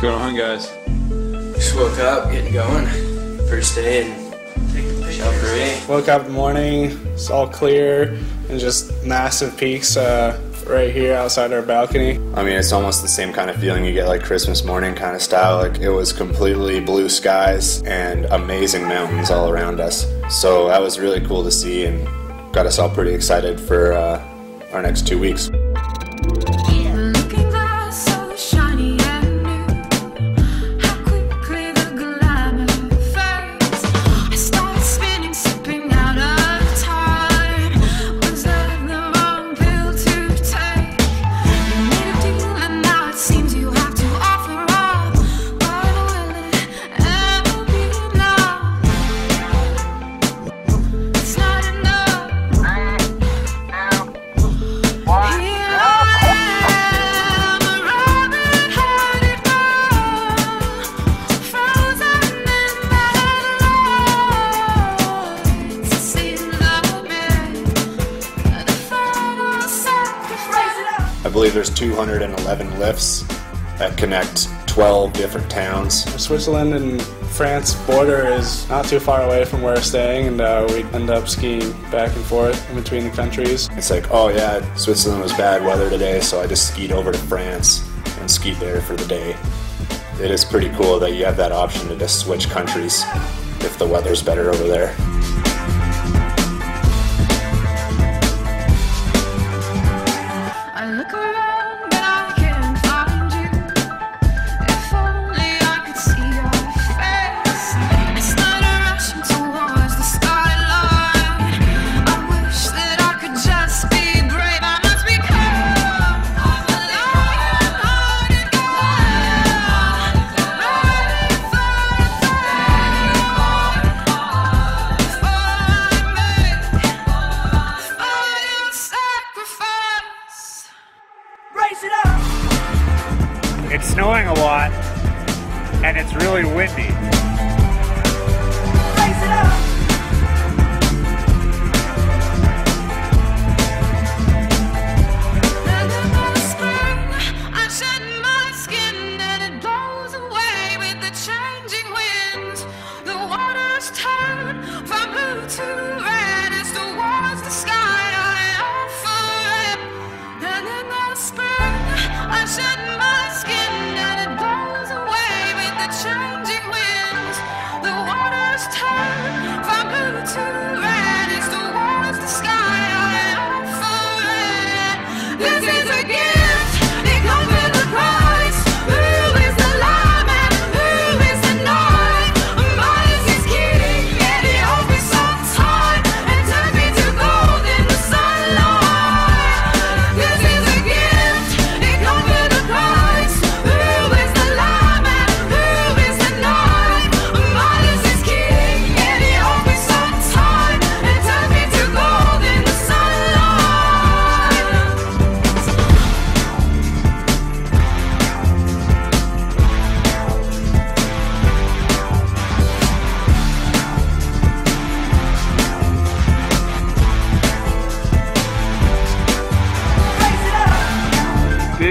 going on, guys? Just woke up, getting going. First day and Champéry. Woke up in the morning, it's all clear, and just massive peaks uh, right here outside our balcony. I mean, it's almost the same kind of feeling you get like Christmas morning kind of style. Like it was completely blue skies and amazing mountains all around us. So that was really cool to see and got us all pretty excited for uh, our next two weeks. Believe there's 211 lifts that connect 12 different towns. Switzerland and France border is not too far away from where we're staying, and uh, we end up skiing back and forth in between the countries. It's like, oh yeah, Switzerland was bad weather today, so I just skied over to France and skied there for the day. It is pretty cool that you have that option to just switch countries if the weather's better over there. It's snowing a lot, and it's really windy. Waters turn from blue to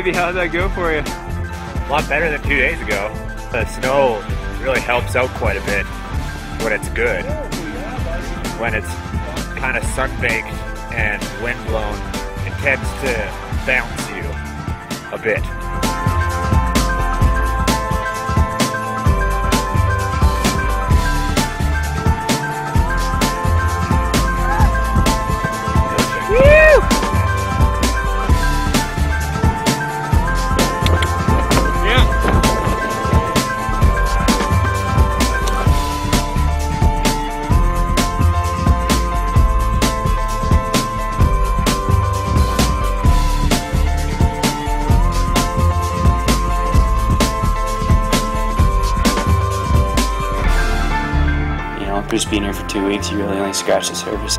Baby, how'd that go for you? A lot better than two days ago. The snow really helps out quite a bit when it's good. When it's kind of sun-baked and wind-blown, it tends to bounce you a bit. Just being here for two weeks, you really only scratch the surface.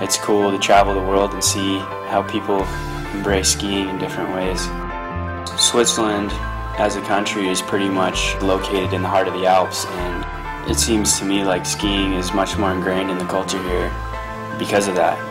It's cool to travel the world and see how people embrace skiing in different ways. Switzerland, as a country, is pretty much located in the heart of the Alps, and it seems to me like skiing is much more ingrained in the culture here because of that.